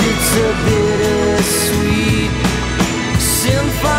it's a bittersweet symphony.